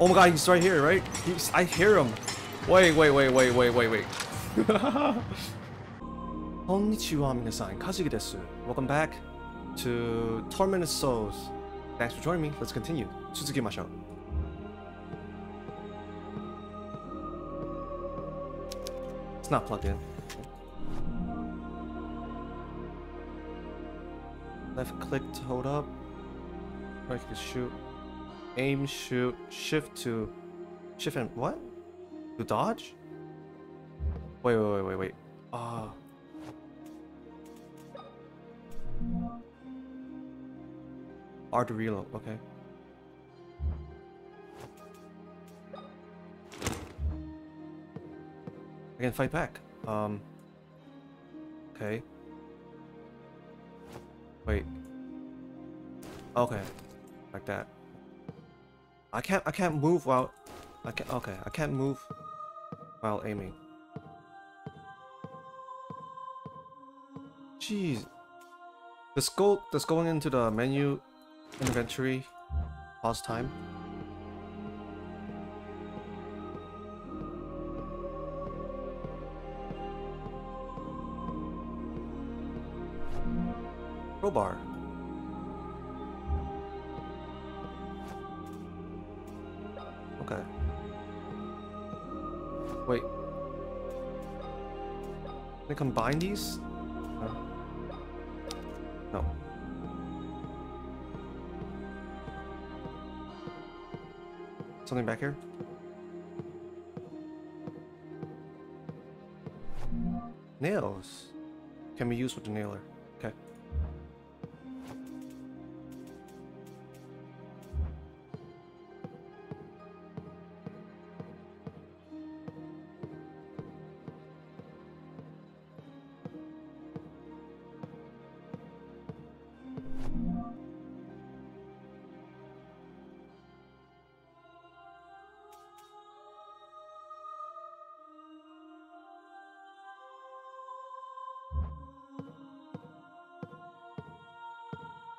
Oh my god, he's right here, right? He's, I hear him. Wait, wait, wait, wait, wait, wait, wait. Konnichiwa, minasan. Kazuki desu. Welcome back to Tormented Souls. Thanks for joining me. Let's continue. Suzuki Masho. It's not plugged in. Left click to hold up. Right click to shoot. Aim, shoot, shift to shift and what? To dodge? Wait, wait, wait, wait, wait. Ah. To reload, okay. I can fight back. Um. Okay. Wait. Okay. Like that. I can't I can't move while I can okay, I can't move while aiming. Jeez. Does go does going into the menu inventory pause time? Crowbar. Wait. Can I combine these? No. No. Something back here? Nails. Can be used with the nailer.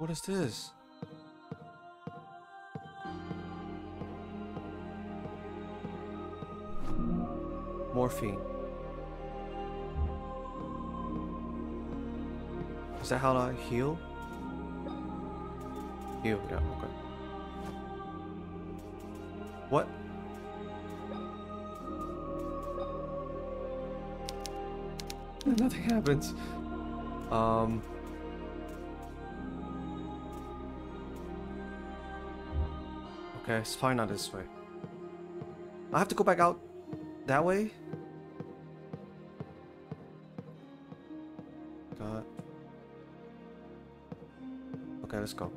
What is this? Morphine. Is that how I heal? Heal, yeah, okay. What? Nothing happens. Um. Okay, it's fine not this way. I have to go back out that way? God. Okay, let's go.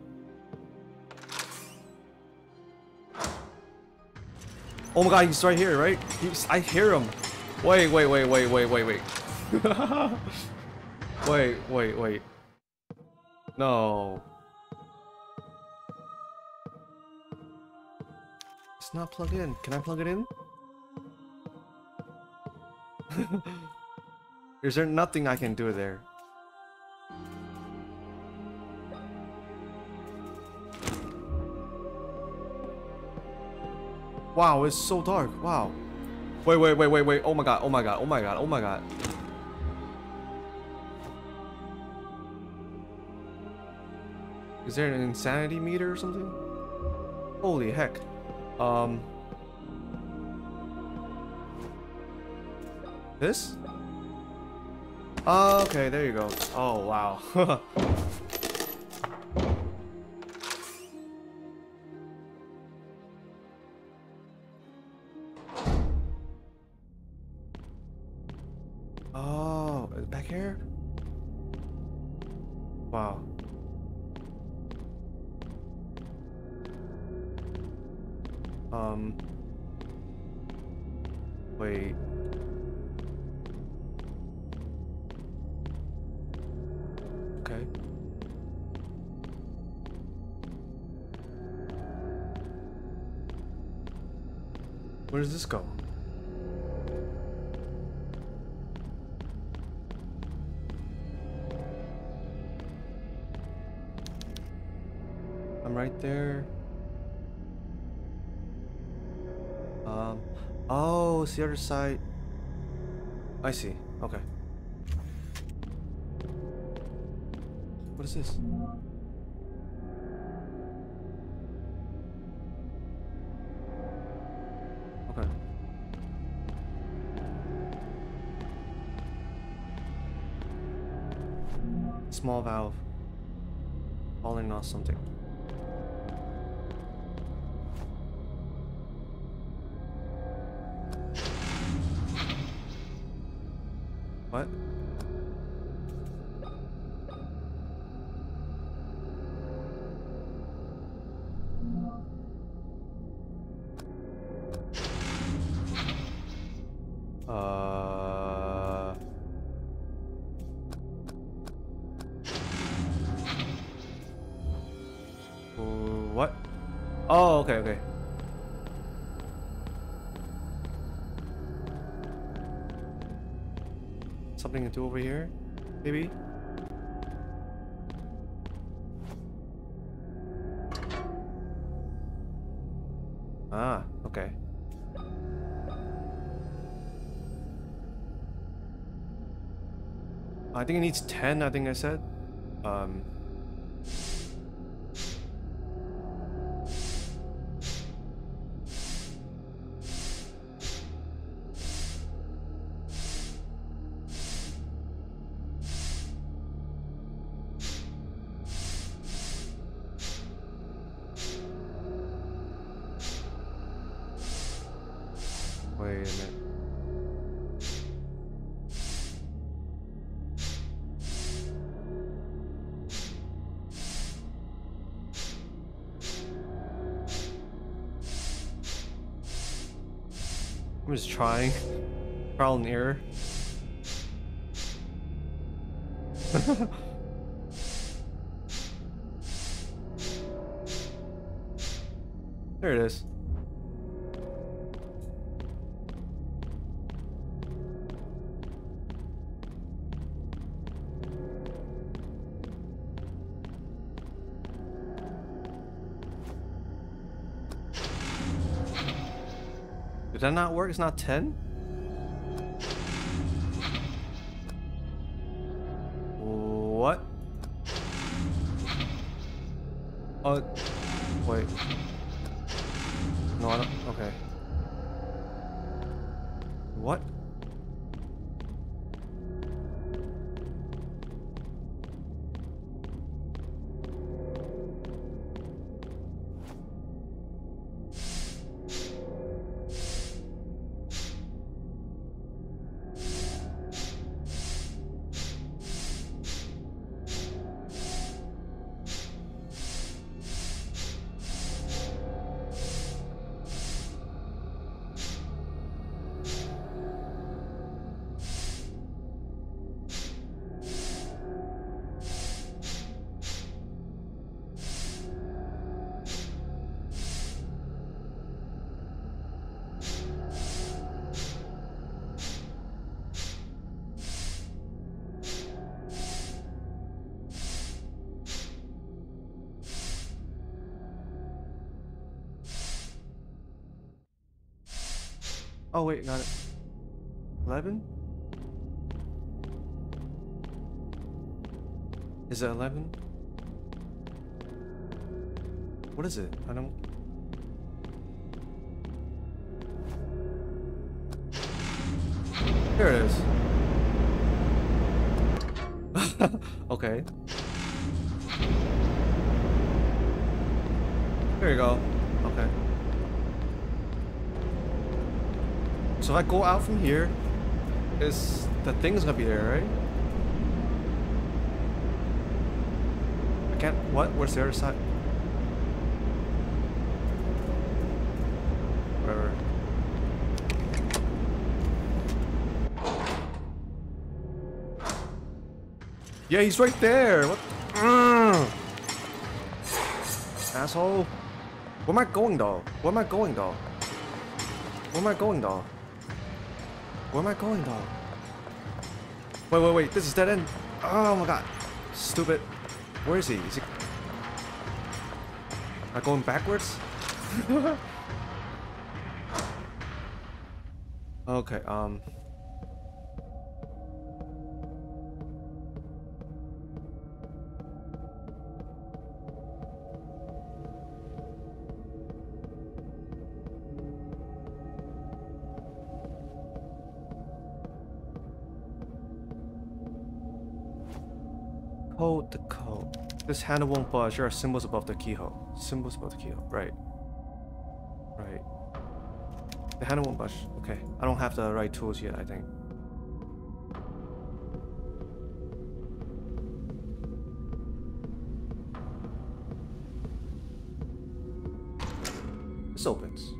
Oh my god, he's right here, right? He's, I hear him. Wait, wait, wait, wait, wait, wait, wait. wait, wait, wait. No. Not plugged in. Can I plug it in? Is there nothing I can do there? Wow, it's so dark. Wow. Wait, wait, wait, wait, wait. Oh my god, oh my god, oh my god, oh my god. Is there an insanity meter or something? Holy heck. Um. This? Oh, okay, there you go. Oh, wow. oh, back here? Wow. Um. Wait. Okay. Where does this go? I'm right there. It's the other side. I see. Okay. What is this? Okay. Small valve. Falling off something. Oh, okay, okay. Something to do over here, maybe? Ah, okay. I think it needs 10, I think I said. Um, wait a minute. I'm just trying. And error. there it is. Did that not work? It's not 10? What? Oh, wait. Oh wait, got it. 11? Is it 11? What is it? I don't... Here it is. okay. There you go. Okay. So if I go out from here, is the thing's gonna be there, right? I can't. What? Where's the other side? Whatever. Yeah, he's right there. What? Mm. Asshole. Where am I going, though? Where am I going, though? Where am I going, though? Where am I going, though? Wait, wait, wait. This is dead end. Oh my god. Stupid. Where is he? Is he... Am I going backwards? Okay, um. Code the code. This handle won't budge. There are symbols above the keyhole. Symbols above the keyhole. Right. Right. The handle won't budge. Okay. I don't have the right tools yet, I think. This opens.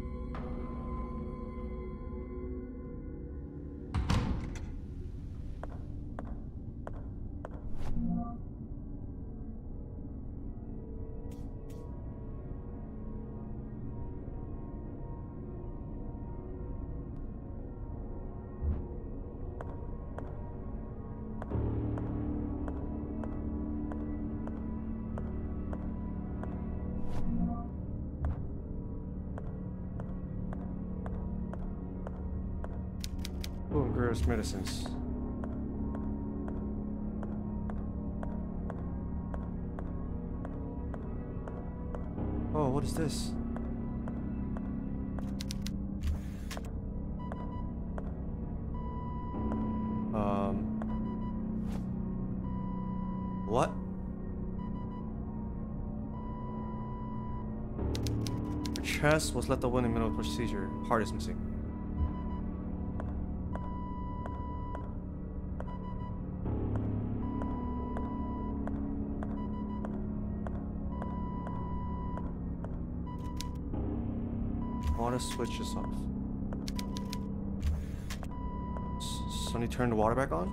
Oh, gross medicines. Oh, what is this? Um. What? Her Chest was left open in the middle of procedure. Heart is missing. Water switch is off. Sonny turn the water back on?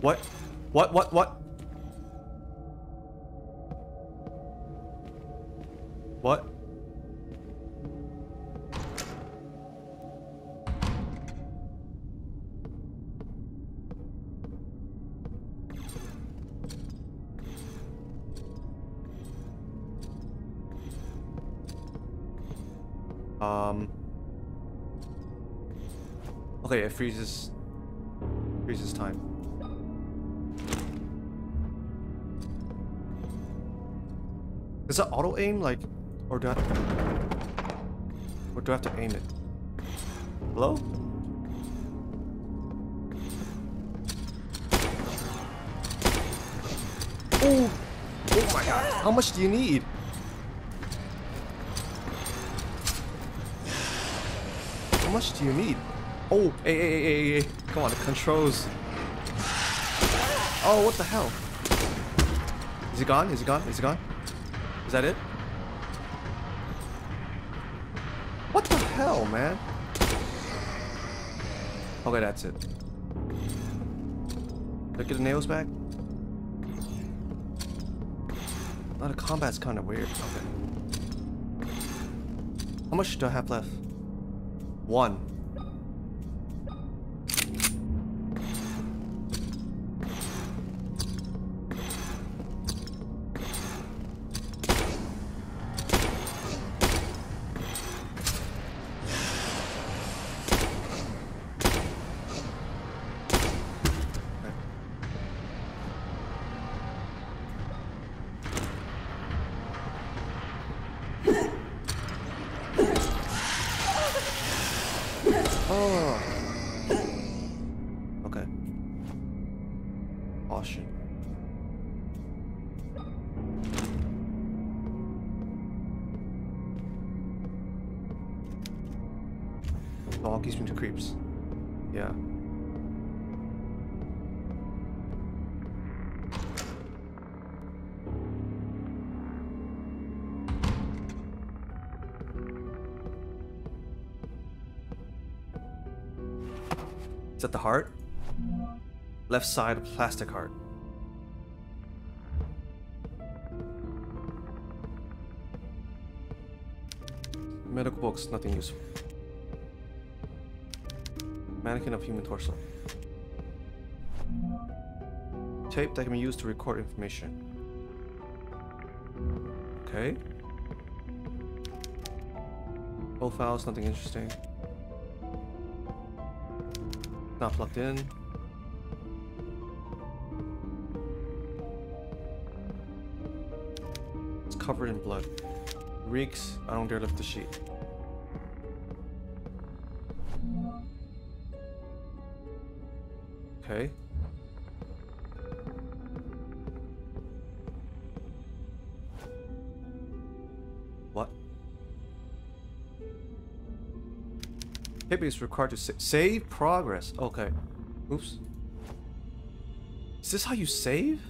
What? What? What? What? What? Freezes. Freezes time. Is that auto aim like, or do I, or do I have to aim it? Hello? Oh, oh my god! How much do you need? How much do you need? Oh, hey, hey, hey, hey. Come on, the controls. Oh, what the hell? Is he gone? Is he gone? Is he gone? Is that it? What the hell, man? Okay, that's it. Did I get the nails back? Oh, the combat's kind of weird. Okay. How much do I have left? One. Dog gives me the creeps. Yeah. Is that the heart? Left side plastic heart. Medical books, nothing useful. Mannequin of human torso. Tape that can be used to record information. Okay. Full files, nothing interesting. Not plugged in. It's covered in blood. Reeks, I don't dare lift the sheet. Okay. What? Maybe is required to sa save progress. Okay. Oops. Is this how you save?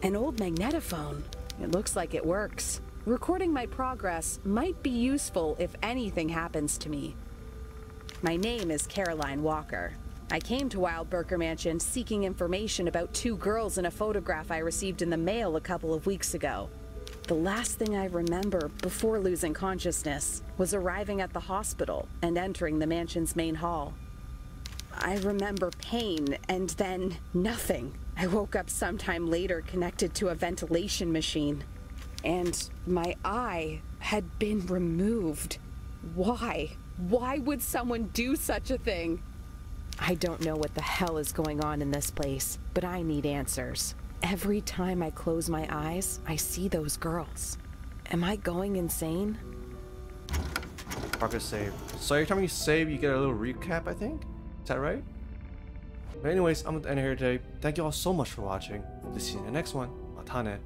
An old magnetophone. It looks like it works. Recording my progress might be useful if anything happens to me. My name is Caroline Walker. I came to Wildberger Mansion seeking information about two girls in a photograph I received in the mail a couple of weeks ago. The last thing I remember before losing consciousness was arriving at the hospital and entering the mansion's main hall. I remember pain and then nothing. I woke up sometime later connected to a ventilation machine. And my eye had been removed. Why? Why would someone do such a thing? I don't know what the hell is going on in this place, but I need answers. Every time I close my eyes, I see those girls. Am I going insane? Progress save. So every time you save, you get a little recap, I think? Is that right? But anyways, I'm gonna end here today. Thank you all so much for watching. To see you in the next one. Matane.